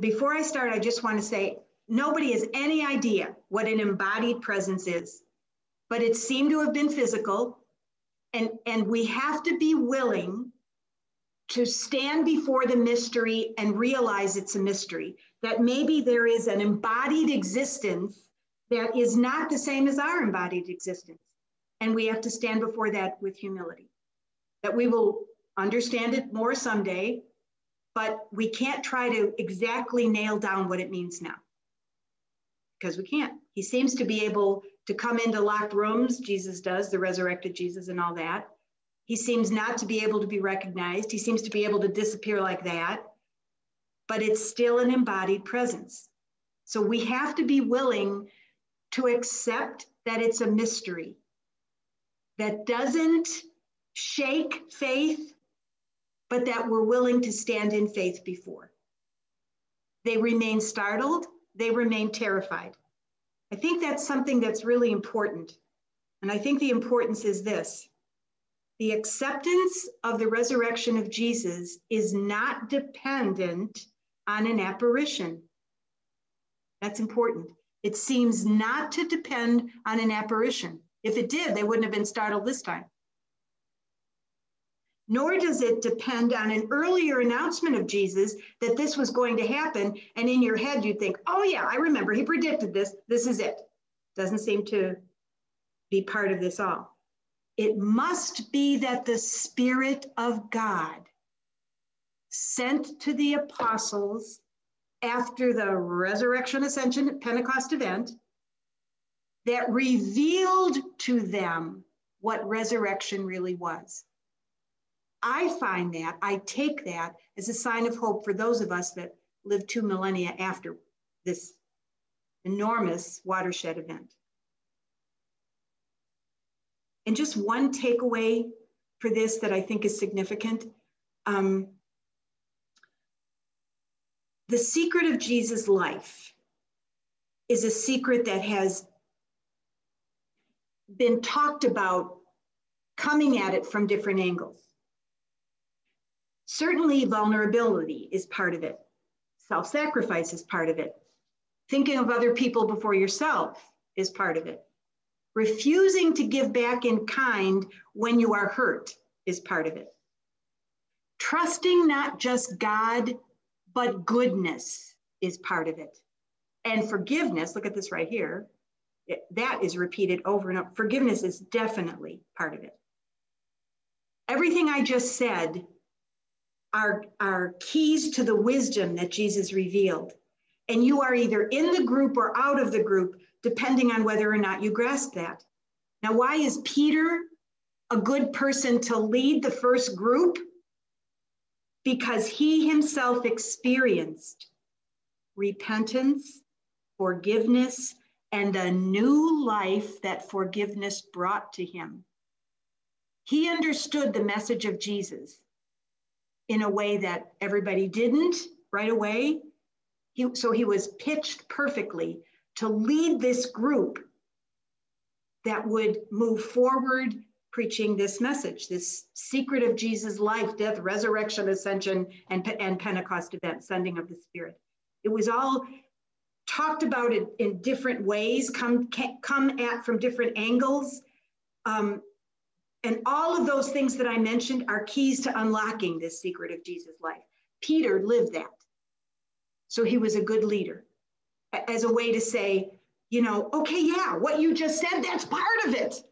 Before I start, I just want to say nobody has any idea what an embodied presence is, but it seemed to have been physical. And, and we have to be willing to stand before the mystery and realize it's a mystery, that maybe there is an embodied existence that is not the same as our embodied existence. And we have to stand before that with humility, that we will understand it more someday, but we can't try to exactly nail down what it means now because we can't. He seems to be able to come into locked rooms, Jesus does, the resurrected Jesus and all that. He seems not to be able to be recognized. He seems to be able to disappear like that, but it's still an embodied presence. So we have to be willing to accept that it's a mystery that doesn't shake faith, but that we're willing to stand in faith before. They remain startled, they remain terrified. I think that's something that's really important. And I think the importance is this the acceptance of the resurrection of Jesus is not dependent on an apparition. That's important. It seems not to depend on an apparition. If it did, they wouldn't have been startled this time nor does it depend on an earlier announcement of Jesus that this was going to happen. And in your head, you'd think, oh, yeah, I remember he predicted this. This is it. Doesn't seem to be part of this all. It must be that the Spirit of God sent to the apostles after the resurrection, ascension, Pentecost event that revealed to them what resurrection really was. I find that, I take that as a sign of hope for those of us that live two millennia after this enormous watershed event. And just one takeaway for this that I think is significant. Um, the secret of Jesus' life is a secret that has been talked about coming at it from different angles. Certainly, vulnerability is part of it. Self sacrifice is part of it. Thinking of other people before yourself is part of it. Refusing to give back in kind when you are hurt is part of it. Trusting not just God, but goodness is part of it. And forgiveness, look at this right here, it, that is repeated over and over. Forgiveness is definitely part of it. Everything I just said are, are keys to the wisdom that Jesus revealed. And you are either in the group or out of the group, depending on whether or not you grasp that. Now, why is Peter a good person to lead the first group? Because he himself experienced repentance, forgiveness, and a new life that forgiveness brought to him. He understood the message of Jesus in a way that everybody didn't right away. He, so he was pitched perfectly to lead this group that would move forward preaching this message, this secret of Jesus' life, death, resurrection, ascension, and, and Pentecost event, sending of the Spirit. It was all talked about it in different ways, come, come at from different angles. Um, and all of those things that I mentioned are keys to unlocking this secret of Jesus' life. Peter lived that. So he was a good leader as a way to say, you know, okay, yeah, what you just said, that's part of it.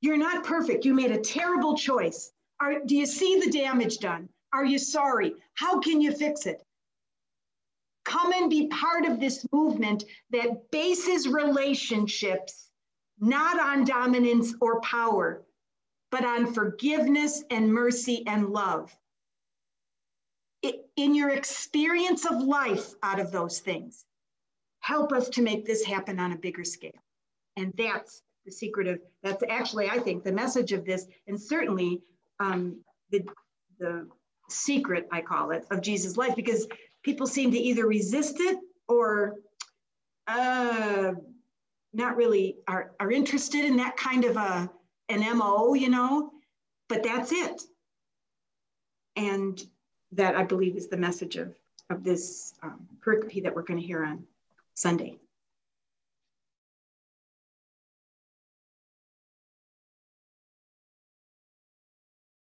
You're not perfect. You made a terrible choice. Are, do you see the damage done? Are you sorry? How can you fix it? Come and be part of this movement that bases relationships not on dominance or power, but on forgiveness and mercy and love. In your experience of life out of those things, help us to make this happen on a bigger scale. And that's the secret of, that's actually, I think, the message of this, and certainly um, the, the secret, I call it, of Jesus' life, because people seem to either resist it or uh, not really are, are interested in that kind of a, an MO, you know, but that's it. And that I believe is the message of of this um, pericope that we're going to hear on Sunday.